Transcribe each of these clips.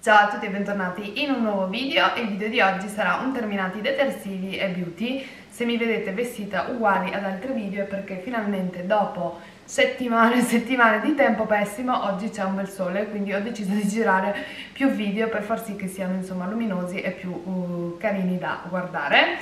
Ciao a tutti e bentornati in un nuovo video. Il video di oggi sarà un terminati detersivi e beauty. Se mi vedete vestita uguali ad altri video è perché finalmente dopo settimane e settimane di tempo pessimo oggi c'è un bel sole quindi ho deciso di girare più video per far sì che siano insomma luminosi e più uh, carini da guardare.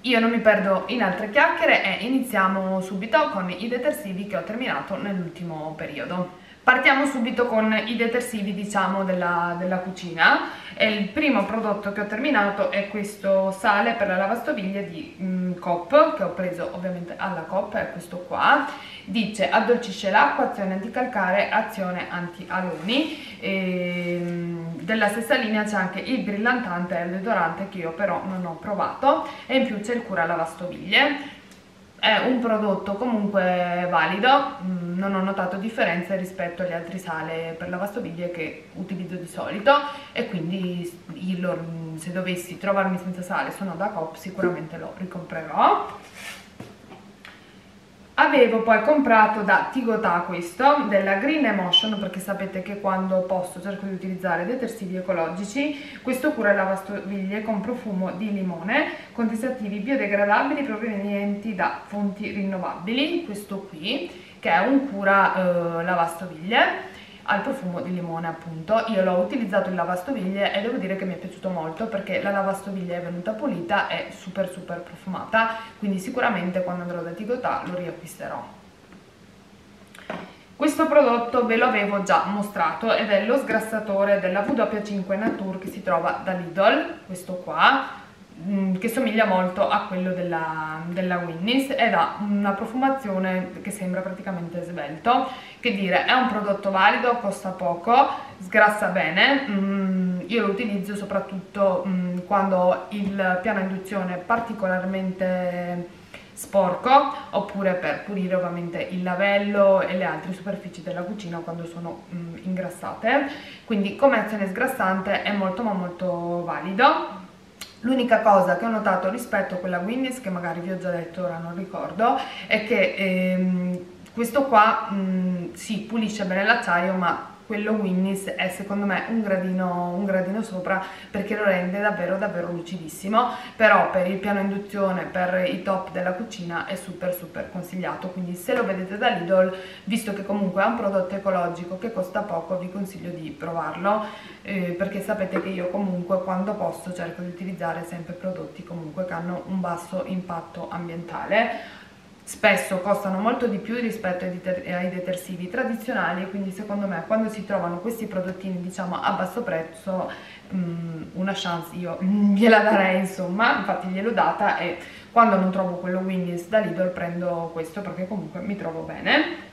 Io non mi perdo in altre chiacchiere e iniziamo subito con i detersivi che ho terminato nell'ultimo periodo Partiamo subito con i detersivi diciamo della, della cucina. E il primo prodotto che ho terminato è questo sale per la lavastoviglie di mm, COP che ho preso ovviamente alla COP, è questo qua. Dice addolcisce l'acqua, azione anticalcare, azione anti-aloni ehm, della stessa linea c'è anche il brillantante e il deodorante che io però non ho provato. E in più c'è il cura lavastoviglie è un prodotto comunque valido, mm, non ho notato differenze rispetto agli altri sale per lavastoviglie che utilizzo di solito. E quindi se dovessi trovarmi senza sale sono da COP sicuramente lo ricomprerò avevo poi comprato da Tigotà questo della Green Emotion perché sapete che quando posso cerco di utilizzare detersivi ecologici. Questo cura lavastoviglie con profumo di limone con disattivi biodegradabili provenienti da fonti rinnovabili. Questo qui che è un cura eh, lavastoviglie al profumo di limone appunto. Io l'ho utilizzato in lavastoviglie e devo dire che mi è piaciuto molto perché la lavastoviglie è venuta pulita e super super profumata quindi sicuramente quando andrò da Tigotà lo riacquisterò. Questo prodotto ve lo avevo già mostrato ed è lo sgrassatore della W5 Nature che si trova da Lidl questo qua che somiglia molto a quello della, della Winnie's ed ha una profumazione che sembra praticamente svelto che dire, è un prodotto valido, costa poco, sgrassa bene mm, io lo utilizzo soprattutto mm, quando ho il piano induzione particolarmente sporco oppure per pulire ovviamente il lavello e le altre superfici della cucina quando sono mm, ingrassate. Quindi come azione sgrassante è molto ma molto valido L'unica cosa che ho notato rispetto a quella Winnie's, che magari vi ho già detto, ora non ricordo, è che ehm, questo qua mh, si pulisce bene l'acciaio ma quello Winnie's è secondo me un gradino, un gradino sopra perché lo rende davvero davvero lucidissimo. Però per il piano induzione, per i top della cucina è super super consigliato. Quindi se lo vedete da Lidl visto che comunque è un prodotto ecologico che costa poco vi consiglio di provarlo eh, perché sapete che io comunque quando posso cerco di utilizzare sempre prodotti comunque che hanno un basso impatto ambientale spesso costano molto di più rispetto ai, deter ai detersivi tradizionali quindi secondo me quando si trovano questi prodottini diciamo a basso prezzo um, una chance io gliela darei insomma infatti gliel'ho data e quando non trovo quello Winnie's da Lidl prendo questo perché comunque mi trovo bene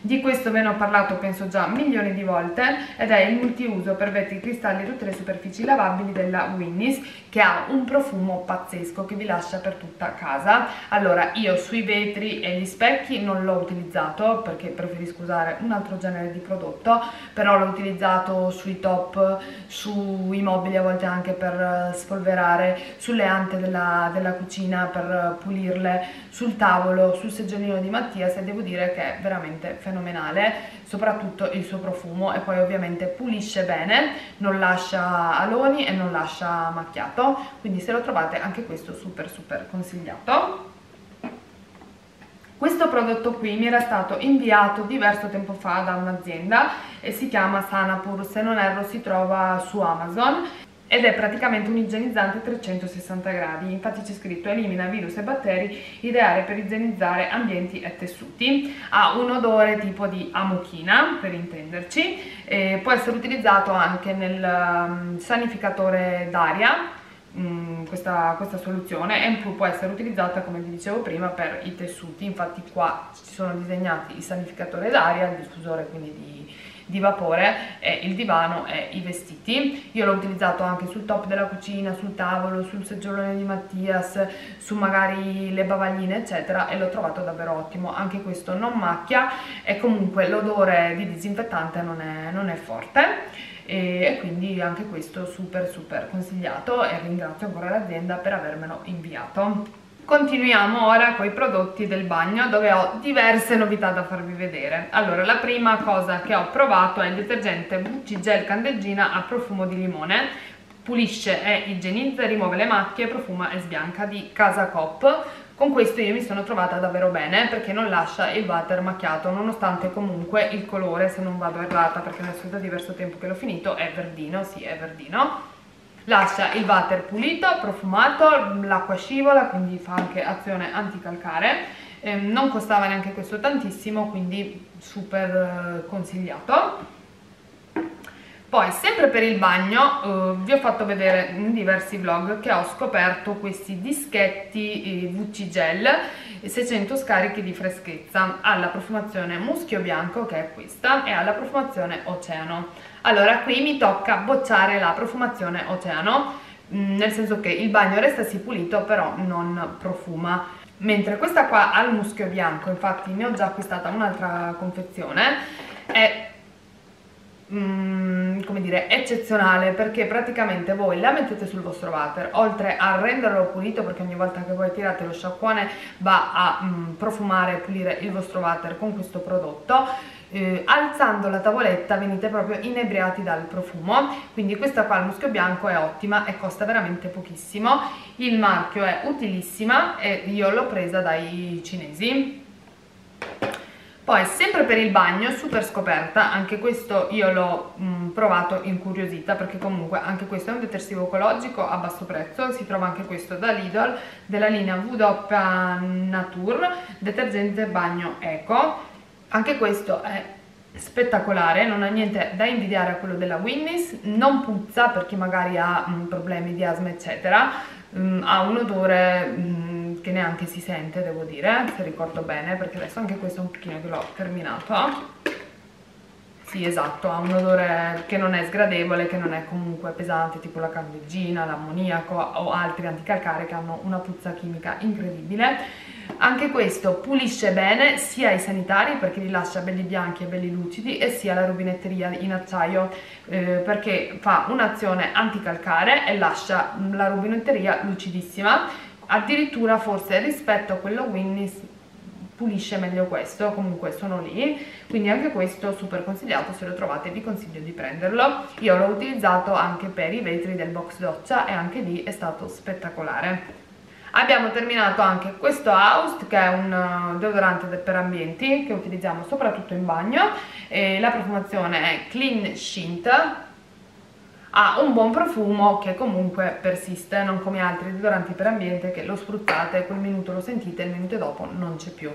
di questo ve ne ho parlato penso già milioni di volte ed è il multiuso per vetri, cristalli e tutte le superfici lavabili della Winnie's che ha un profumo pazzesco che vi lascia per tutta casa. Allora io sui vetri e gli specchi non l'ho utilizzato perché preferisco usare un altro genere di prodotto però l'ho utilizzato sui top sui mobili a volte anche per spolverare sulle ante della, della cucina per pulirle sul tavolo sul seggiolino di Mattia se devo dire che è veramente fenomenale soprattutto il suo profumo e poi ovviamente pulisce bene non lascia aloni e non lascia macchiato. Quindi se lo trovate anche questo super super consigliato. Questo prodotto qui mi era stato inviato diverso tempo fa da un'azienda e si chiama Sanapur, se non erro si trova su Amazon ed è praticamente un igienizzante a 360 gradi, infatti c'è scritto elimina virus e batteri, ideale per igienizzare ambienti e tessuti, ha un odore tipo di amochina per intenderci, eh, può essere utilizzato anche nel um, sanificatore d'aria, um, questa, questa, soluzione e in più può essere utilizzata come vi dicevo prima per i tessuti, infatti qua ci sono disegnati il sanificatore d'aria, il diffusore quindi di di vapore è il divano e i vestiti. Io l'ho utilizzato anche sul top della cucina sul tavolo, sul seggiolone di Mattias su magari le bavagline eccetera e l'ho trovato davvero ottimo. Anche questo non macchia e comunque l'odore di disinfettante non è, non è forte e quindi anche questo super super consigliato e ringrazio ancora l'azienda per avermelo inviato Continuiamo ora con i prodotti del bagno dove ho diverse novità da farvi vedere. Allora, la prima cosa che ho provato è il detergente VC Gel Candeggina a profumo di limone. Pulisce e igienizza, rimuove le macchie, profuma e sbianca di Casa Cop. Con questo io mi sono trovata davvero bene perché non lascia il water macchiato nonostante comunque il colore, se non vado errata perché adesso è da diverso tempo che l'ho finito, è verdino, sì è verdino lascia il water pulito, profumato, l'acqua scivola, quindi fa anche azione anticalcare. Eh, non costava neanche questo tantissimo, quindi super eh, consigliato. Poi, sempre per il bagno, eh, vi ho fatto vedere in diversi vlog che ho scoperto questi dischetti eh, VC Gel 600 scarichi di freschezza alla profumazione muschio bianco, che è questa, e alla profumazione oceano. Allora, qui mi tocca bocciare la profumazione oceano, mm, nel senso che il bagno resta sì pulito, però non profuma. Mentre questa qua al muschio bianco, infatti ne ho già acquistata un'altra confezione, è Mm, come dire, eccezionale perché praticamente voi la mettete sul vostro water oltre a renderlo pulito perché ogni volta che voi tirate lo sciacquone va a mm, profumare e pulire il vostro water con questo prodotto. Eh, alzando la tavoletta venite proprio inebriati dal profumo. Quindi questa qua al muschio bianco è ottima e costa veramente pochissimo. Il marchio è utilissima e io l'ho presa dai cinesi poi sempre per il bagno super scoperta anche questo io l'ho mm, provato incuriosita perché comunque anche questo è un detersivo ecologico a basso prezzo si trova anche questo da Lidl della linea W Nature detergente bagno eco. Anche questo è spettacolare, non ha niente da invidiare a quello della Winnis, non puzza per chi magari ha mm, problemi di asma eccetera, mm, ha un odore che neanche si sente devo dire, se ricordo bene perché adesso anche questo è un pochino che l'ho terminato. Sì esatto, ha un odore che non è sgradevole, che non è comunque pesante tipo la candeggina, l'ammoniaco o altri anticalcare che hanno una puzza chimica incredibile. Anche questo pulisce bene sia i sanitari perché li lascia belli bianchi e belli lucidi e sia la rubinetteria in acciaio eh, perché fa un'azione anticalcare e lascia la rubinetteria lucidissima addirittura forse rispetto a quello Winnis pulisce meglio questo, comunque sono lì, quindi anche questo super consigliato, se lo trovate vi consiglio di prenderlo. Io l'ho utilizzato anche per i vetri del box doccia e anche lì è stato spettacolare. Abbiamo terminato anche questo House che è un uh, deodorante per ambienti che utilizziamo soprattutto in bagno la profumazione è Clean Shint ha un buon profumo che comunque persiste, non come altri deodoranti per ambiente che lo spruzzate, quel minuto lo sentite il minuto dopo non c'è più.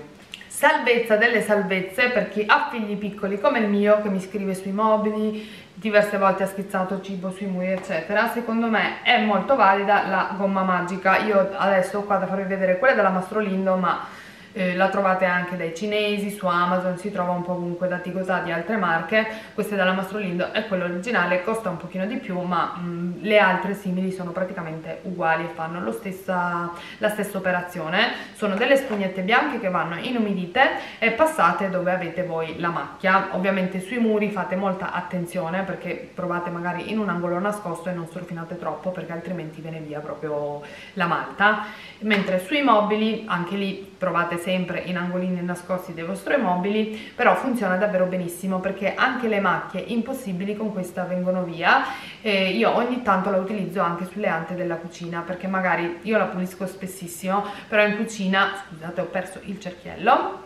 Salvezza delle salvezze per chi ha figli piccoli come il mio che mi scrive sui mobili, diverse volte ha schizzato cibo sui muri eccetera, secondo me è molto valida la gomma magica. Io adesso qua da farvi vedere quella della Mastrolindo ma eh, la trovate anche dai cinesi, su Amazon, si trova un po' ovunque da Tigotà di altre marche, questa è dalla Mastrolindo, è quella originale, costa un pochino di più ma mh, le altre simili sono praticamente uguali e fanno stessa, la stessa operazione, sono delle spugnette bianche che vanno inumidite e passate dove avete voi la macchia, ovviamente sui muri fate molta attenzione perché provate magari in un angolo nascosto e non surfinate troppo perché altrimenti viene via proprio la malta, mentre sui mobili anche lì trovate sempre in angolini nascosti dei vostri mobili però funziona davvero benissimo perché anche le macchie impossibili con questa vengono via. E io ogni tanto la utilizzo anche sulle ante della cucina perché magari io la pulisco spessissimo però in cucina scusate ho perso il cerchiello.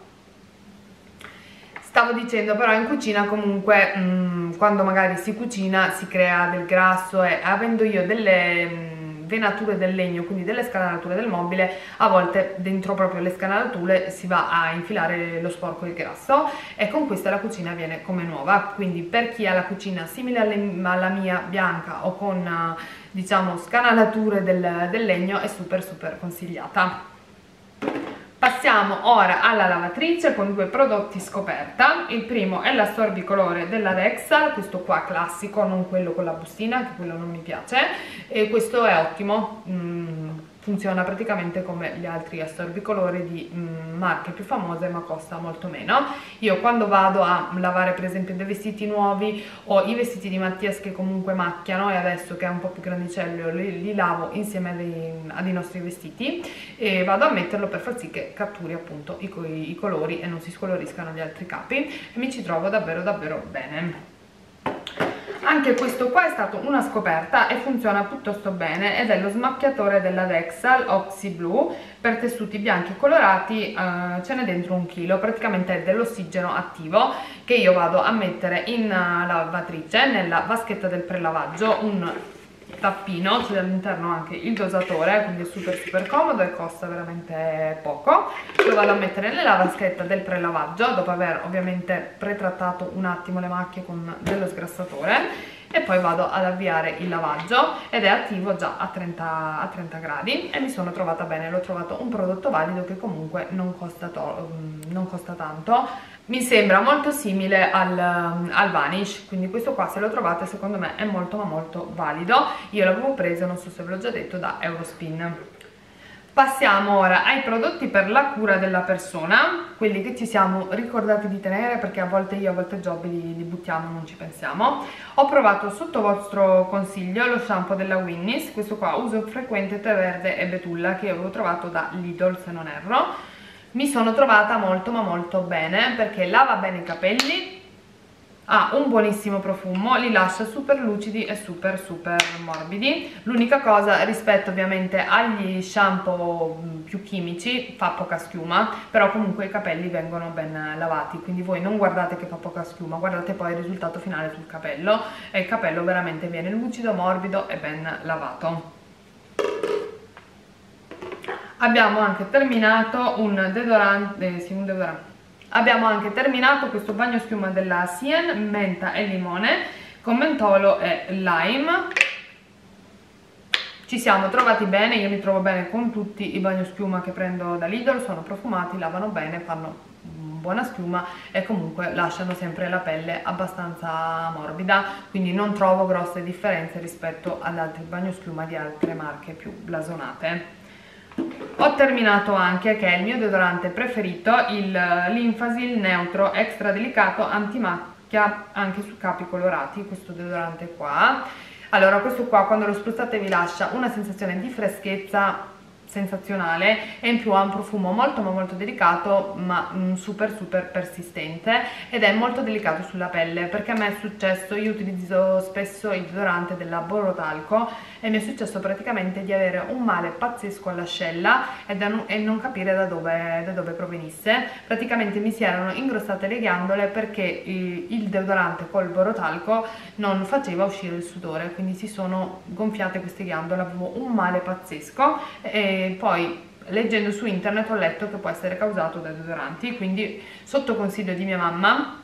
Stavo dicendo però in cucina comunque mh, mm, quando magari si cucina si crea del grasso e avendo io delle mm, venature del legno, quindi delle scanalature del mobile, a volte dentro proprio le scanalature si va a infilare lo sporco e il grasso e con questa la cucina viene come nuova, quindi per chi ha la cucina simile alla mia bianca o con diciamo scanalature del, del legno è super super consigliata. Passiamo ora alla lavatrice con due prodotti scoperta, il primo è l'assorbicolore della Rexal, questo qua classico, non quello con la bustina, che quello non mi piace, e questo è ottimo, mm, funziona praticamente come gli altri assorbicolori di mm, marche più famose ma costa molto meno. Io quando vado a lavare per esempio dei vestiti nuovi o i vestiti di Mattias che comunque macchiano e adesso che è un po' più grandicello li, li lavo insieme dei, ad i nostri vestiti e vado a metterlo per far sì che catturi appunto i, i colori e non si scoloriscano gli altri capi. E mi ci trovo davvero davvero bene anche questo qua è stato una scoperta e funziona piuttosto bene ed è lo smacchiatore della Dexal Oxy Blue per tessuti bianchi colorati eh, ce n'è dentro un chilo praticamente è dell'ossigeno attivo che io vado a mettere in uh, lavatrice nella vaschetta del prelavaggio un tappino, c'è all'interno anche il dosatore, quindi è super super comodo e costa veramente poco. Lo vado a mettere nella vaschetta del prelavaggio, dopo aver ovviamente pretrattato un attimo le macchie con dello sgrassatore e poi vado ad avviare il lavaggio ed è attivo già a 30, a 30 gradi e mi sono trovata bene, l'ho trovato un prodotto valido che comunque non costa, non costa tanto mi sembra molto simile al, um, al, Vanish quindi questo qua se lo trovate secondo me è molto ma molto valido. Io l'avevo preso, non so se ve l'ho già detto, da Eurospin. Passiamo ora ai prodotti per la cura della persona quelli che ci siamo ricordati di tenere perché a volte io, a volte Job li, li buttiamo, non ci pensiamo. Ho provato sotto vostro consiglio lo shampoo della Winnis questo qua uso frequente tè verde e betulla che avevo trovato da Lidl se non erro mi sono trovata molto ma molto bene perché lava bene i capelli ha un buonissimo profumo, li lascia super lucidi e super super morbidi. L'unica cosa rispetto ovviamente agli shampoo più chimici fa poca schiuma però comunque i capelli vengono ben lavati quindi voi non guardate che fa poca schiuma guardate poi il risultato finale sul capello e il capello veramente viene lucido, morbido e ben lavato abbiamo anche terminato un deodorante, eh, sì, un deodorante. abbiamo anche terminato questo bagno schiuma della Sien, menta e limone con mentolo e lime. Ci siamo trovati bene, io mi trovo bene con tutti i bagno schiuma che prendo da Lidl, sono profumati, lavano bene, fanno buona schiuma e comunque lasciano sempre la pelle abbastanza morbida. Quindi non trovo grosse differenze rispetto ad altri bagno schiuma di altre marche più blasonate ho terminato anche che è il mio deodorante preferito il Linfasil Neutro Extra Delicato Antimacchia anche su capi colorati questo deodorante qua. Allora questo qua quando lo spruzzate vi lascia una sensazione di freschezza sensazionale e in più ha un profumo molto ma molto delicato ma mm, super super persistente ed è molto delicato sulla pelle perché a me è successo, io utilizzo spesso il deodorante della Borotalco e mi è successo praticamente di avere un male pazzesco all'ascella e, e non capire da dove, da dove provenisse. Praticamente mi si erano ingrossate le ghiandole perché il deodorante col Borotalco non faceva uscire il sudore quindi si sono gonfiate queste ghiandole, avevo un male pazzesco e poi leggendo su internet ho letto che può essere causato da deodoranti quindi sotto consiglio di mia mamma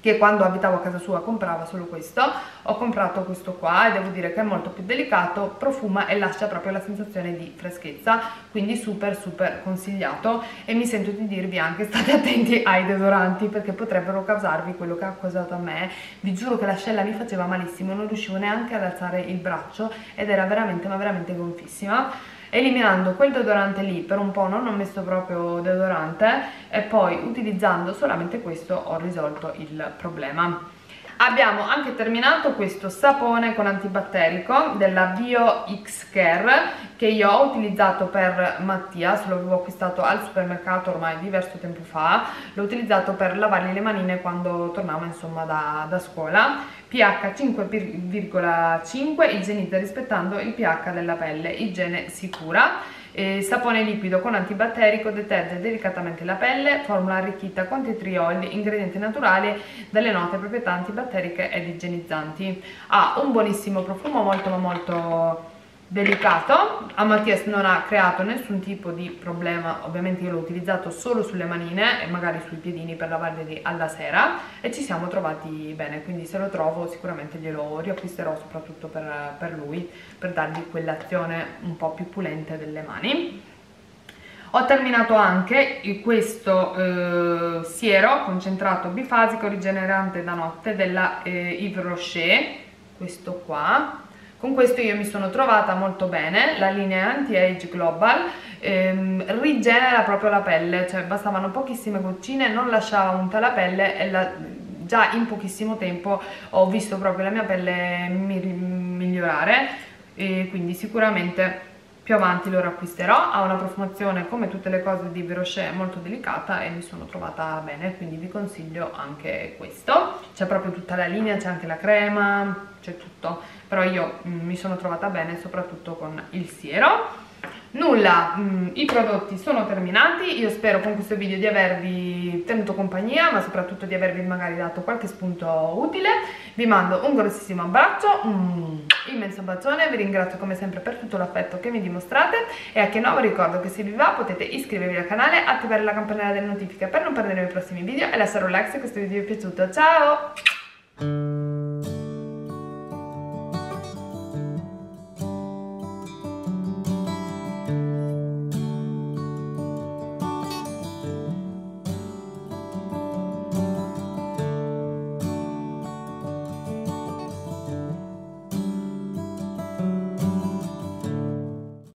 che quando abitavo a casa sua comprava solo questo ho comprato questo qua e devo dire che è molto più delicato profuma e lascia proprio la sensazione di freschezza quindi super super consigliato e mi sento di dirvi anche state attenti ai deodoranti perché potrebbero causarvi quello che ha causato a me. Vi giuro che l'ascella mi faceva malissimo non riuscivo neanche ad alzare il braccio ed era veramente ma veramente gonfissima eliminando quel deodorante lì per un po' non ho messo proprio deodorante e poi utilizzando solamente questo ho risolto il problema abbiamo anche terminato questo sapone con antibatterico della Bio X Care che io ho utilizzato per Mattias, lo avevo acquistato al supermercato ormai diverso tempo fa l'ho utilizzato per lavargli le manine quando tornava insomma da, da scuola. pH 5,5 igienizza rispettando il pH della pelle, igiene sicura eh, sapone liquido con antibatterico, deterge delicatamente la pelle, formula arricchita con tetrioli, ingredienti naturali dalle note proprietà antibatteriche ed igienizzanti. Ha un buonissimo profumo, molto ma molto delicato. A Mattias non ha creato nessun tipo di problema ovviamente io l'ho utilizzato solo sulle manine e magari sui piedini per lavarli alla sera e ci siamo trovati bene quindi se lo trovo sicuramente glielo riacquisterò soprattutto per, per lui per dargli quell'azione un po' più pulente delle mani. Ho terminato anche questo eh, siero concentrato bifasico rigenerante da notte della eh, Yves Rocher questo qua con questo io mi sono trovata molto bene, la linea Anti-Age Global ehm, rigenera proprio la pelle, cioè bastavano pochissime goccine, non lasciava unta la pelle e la, già in pochissimo tempo ho visto proprio la mia pelle migliorare. E quindi sicuramente più avanti lo riacquisterò, ha una profumazione come tutte le cose di Verochet molto delicata e mi sono trovata bene, quindi vi consiglio anche questo, c'è proprio tutta la linea, c'è anche la crema, c'è tutto, però io mm, mi sono trovata bene soprattutto con il siero Nulla, mh, mm, i prodotti sono terminati, io spero con questo video di avervi tenuto compagnia, ma soprattutto di avervi magari dato qualche spunto utile. Vi mando un grossissimo abbraccio, un immenso bacione, vi ringrazio come sempre per tutto l'affetto che mi dimostrate e a che nuovo ricordo che se vi va potete iscrivervi al canale, attivare la campanella delle notifiche per non perdere i prossimi video e lasciare un like se questo video vi è piaciuto. Ciao!